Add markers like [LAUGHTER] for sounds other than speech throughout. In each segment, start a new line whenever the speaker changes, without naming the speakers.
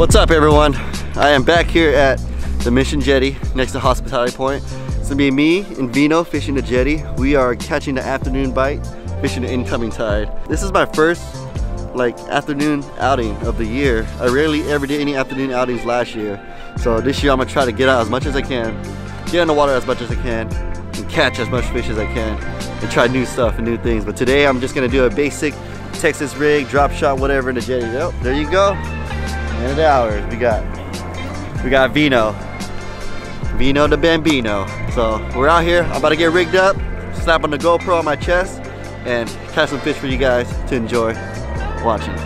What's up everyone? I am back here at the Mission Jetty next to Hospitality Point. It's gonna be me and Vino fishing the jetty. We are catching the afternoon bite, fishing the incoming tide. This is my first like afternoon outing of the year. I rarely ever did any afternoon outings last year. So this year I'm gonna try to get out as much as I can, get in the water as much as I can, and catch as much fish as I can, and try new stuff and new things. But today I'm just gonna do a basic Texas rig, drop shot, whatever in the jetty. Yep, there you go. End of the hours. We got we got Vino. Vino the Bambino. So we're out here. I'm about to get rigged up, slap on the GoPro on my chest, and catch some fish for you guys to enjoy watching.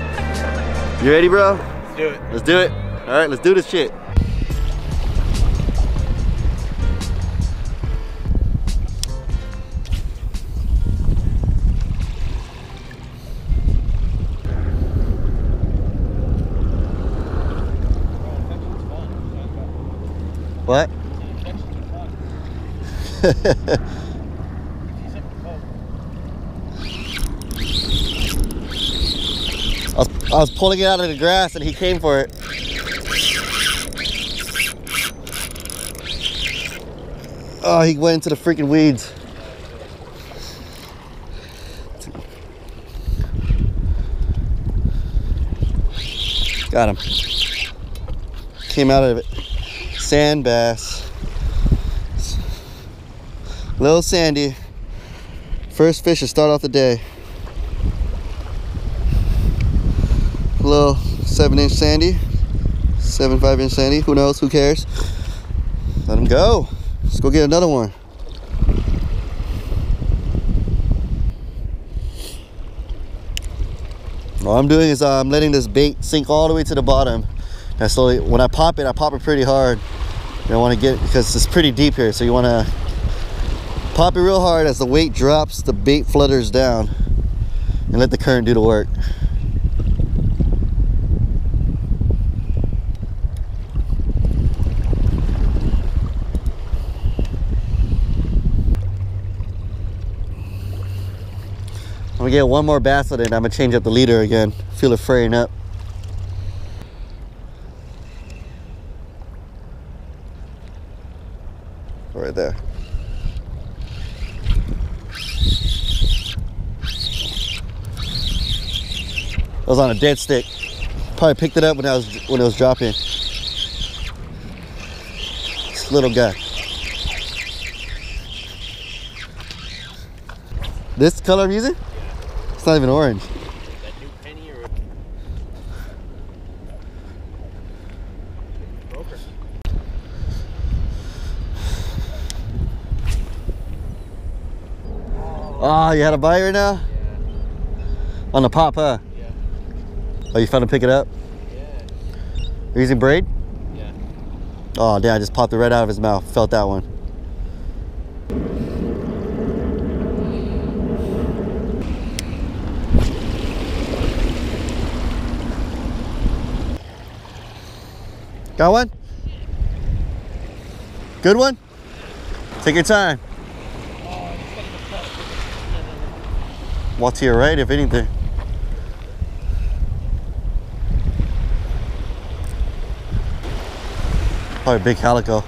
You ready, bro?
Let's do it.
Let's do it. All right, let's do this shit. What? [LAUGHS] I was, I was pulling it out of the grass and he came for it. Oh, he went into the freaking weeds. Got him. Came out of it. Sand bass. Little Sandy. First fish to start off the day. Little seven inch Sandy. Seven, five inch Sandy. Who knows? Who cares? Let him go. Let's go get another one. All I'm doing is uh, I'm letting this bait sink all the way to the bottom. And slowly, when I pop it, I pop it pretty hard. You want to get, because it's pretty deep here, so you want to pop it real hard as the weight drops, the bait flutters down. And let the current do the work. I'm gonna get one more bass on it. I'm gonna change up the leader again. Feel it fraying up. Right there. I was on a dead stick. Probably picked it up when I was when it was dropping. This little guy. This color I'm using? It's not even orange.
That new penny or broker.
Oh, you had a bite right now? On the pop, huh?
Yeah.
Oh, you found to pick it up?
Yeah.
You're using braid?
Yeah.
Oh, damn, I just popped it right out of his mouth. Felt that one. Got one? Good one? Take your time. Walk to your right, if anything. Probably big calico.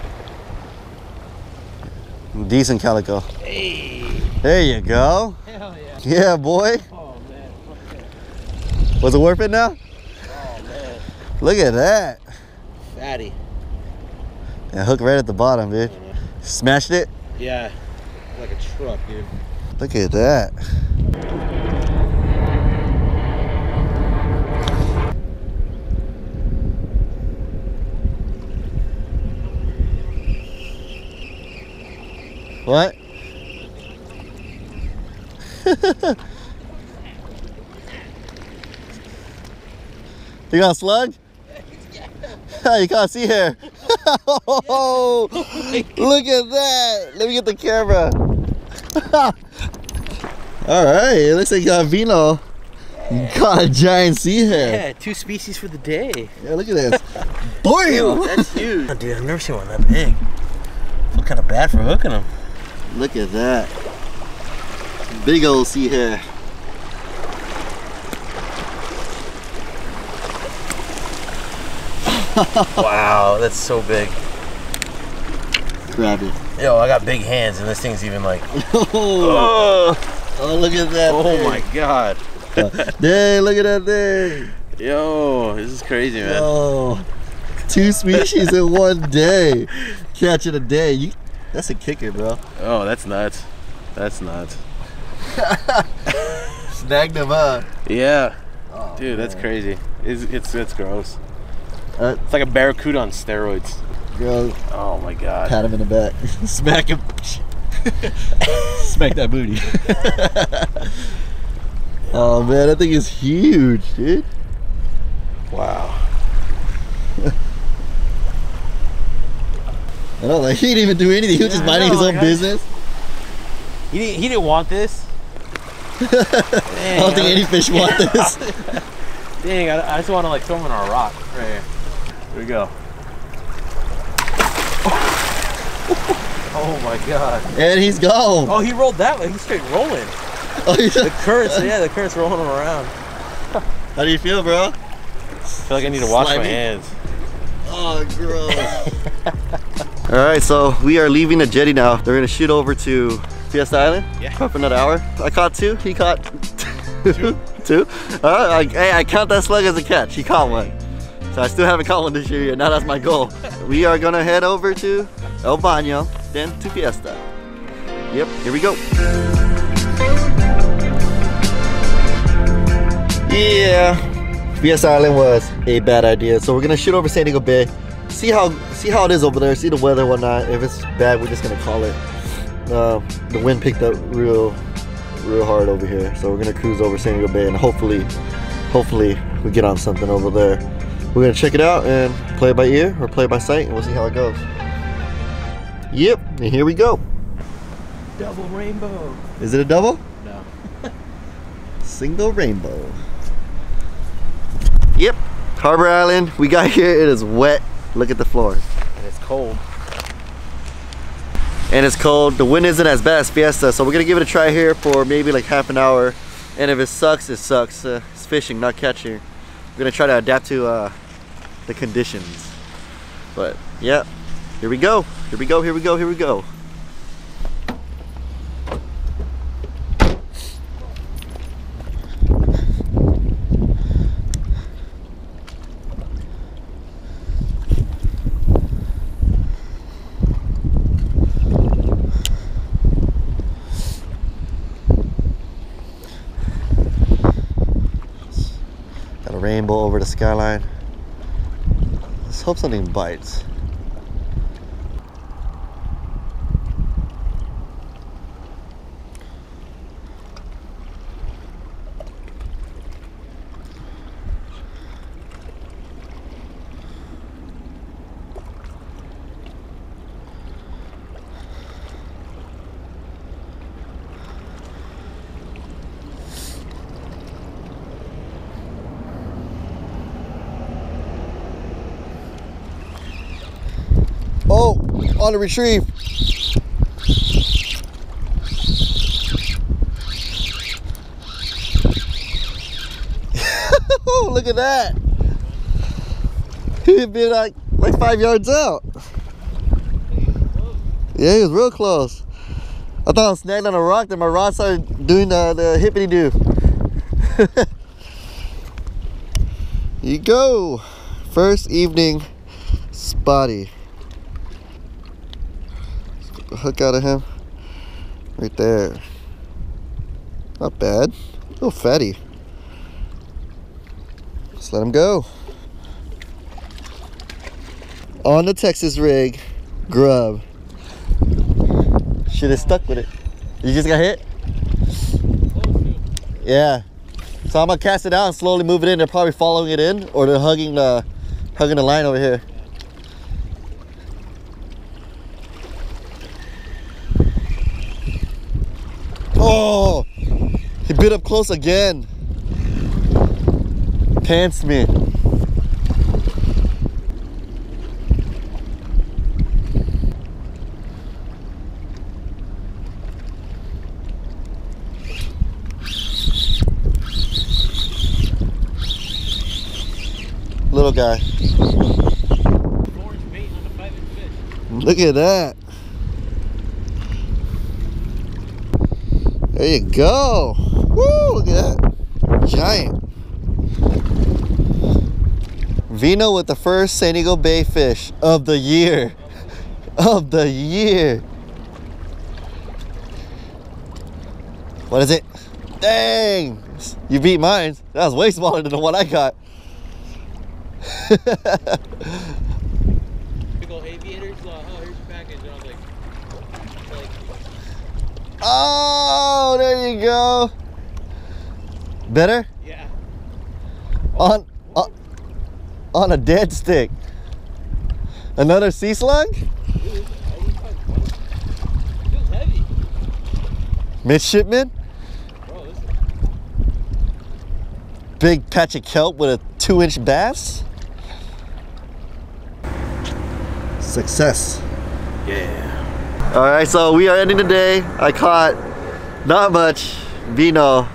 Decent calico.
Hey.
There you go.
Hell yeah.
Yeah, boy.
Oh man.
Was it worth it now?
Oh man.
Look at that.
Fatty.
Yeah, hook right at the bottom, dude. Uh-huh. Smashed it?
Yeah. Like a truck, dude.
Look at that. What? [LAUGHS] you got a slug? [LAUGHS] you can't see here. oh, [LAUGHS] look at that. Let me get the camera. All right, it looks like you got vino. You got a giant sea hare.
Yeah, two species for the day.
Yeah, look at this. Boy, oh,
That's huge. Oh, dude, I've never seen one that big. feel kind of bad for hooking them.
Look at that. Big old sea hare. [LAUGHS]
wow, that's so big.
Grab it.
Yo, I got big hands, and this thing's even like. [LAUGHS]
Oh,
Oh,
look at that.
oh
thing.
my god. [LAUGHS]
Uh, Dang, look at that thing.
Yo, this is crazy, man.
Oh, two species in one day. Catching a day. You, that's a kicker, bro.
Oh, that's nuts. That's nuts. [LAUGHS]
Snagged him up.
Yeah,
Oh,
dude, that's crazy. It's it's, it's gross.
Uh,
It's like a barracuda on steroids.
Girl,
Oh my god.
pat him in the back. [LAUGHS] Smack him. [LAUGHS] Smack that booty. oh man, that thing is huge, dude.
Wow.
I know, like he didn't even do anything. He was just
Yeah, I
minding his own business.
He didn't he didn't want this. [LAUGHS]
I don't think any fish want this. [LAUGHS]
Dang, I, I just want to like throw him on a rock. Right here. Here we go. Oh my god.
and he's gone.
Oh, he rolled that way. He's straight rolling. [LAUGHS]
Oh, he's-
The currents, yeah, the currents rolling him around.
How do you feel, bro?
I feel like I need to wash my hands.
Oh, gross. All right, so we are leaving the jetty now. They're gonna shoot over to Fiesta Island.
Yeah.
For another hour. I caught two. He caught two. [LAUGHS] two. All right, I, hey, I count that slug as a catch. He caught one. So I still haven't caught one this year yet. Now that's my goal. [LAUGHS] we are gonna head over to El Baño, then to Fiesta. Yep, here we go. Yeah, Fiesta Island was a bad idea. So we're gonna shoot over San Diego Bay. See how see how it is over there. See the weather, whatnot. If it's bad, we're just gonna call it. Uh, the wind picked up real, real hard over here. So we're gonna cruise over San Diego Bay, and hopefully, hopefully we get on something over there. We're gonna check it out and play it by ear or play it by sight, and we'll see how it goes. Yep, and here we go.
Double rainbow.
Is it a double?
No. [LAUGHS]
Single rainbow. Yep, Harbor Island. We got here. It is wet. Look at the floor.
And it's cold.
And it's cold. The wind isn't as bad as Fiesta, so we're gonna give it a try here for maybe like half an hour. And if it sucks, it sucks. Uh, it's fishing, not catching. We're gonna try to adapt to uh, the conditions. But yeah, here we go. Here we go. Here we go. Here we go. Got a rainbow over the skyline. Let's hope something bites. Oh, on the retrieve. [LAUGHS] Look at that. He'd be like like five yards out. Yeah, he was real close. I thought I was snagged on a rock, then my rod started doing the, the hippity do. [LAUGHS] You go. First evening spotty. Hook out of him. Right there. Not bad. A little fatty. Let's let him go. On the Texas rig, grub. Should have stuck with it. You just got hit? Yeah. So I'm gonna cast it out and slowly move it in. They're probably following it in, or they're hugging the hugging the line over here. Oh, he up close again. Pants me. Little guy. Look at that. There you go. Woo, look at that. Giant. Vino with the first San Diego Bay fish of the year. [LAUGHS] Of the year. What is it? Dang! You beat mine. That was way smaller than the one I got. [LAUGHS]
Big old aviators. Oh, here's your package. And I was like, like
Oh, there you go. Better?
yeah.
On, on, on a dead stick. Another sea slug?
It was, heavy.
Midshipman?
Bro,
Big patch of kelp with a two inch bass? Success.
Yeah.
All right, so we are ending the day. I caught not much. Vino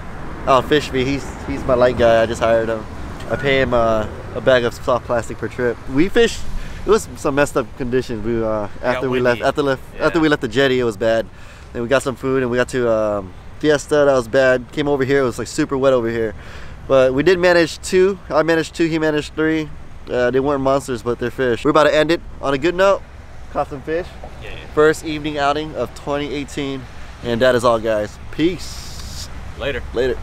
outfished me. He's he's my light guy. I just hired him. I pay him uh, a bag of soft plastic per trip. We fished. It was some messed up conditions. We uh, after we left after left after we left the jetty, it was bad. Then we got some food and we got to um, Fiesta. That was bad. Came over here. It was like super wet over here. But we did manage two. I managed two. He managed three. Uh, they weren't monsters, but they're fish. We're about to end it on a good note. Caught some fish
Yeah.
first evening outing of 2018 and that is all guys peace
Later.
later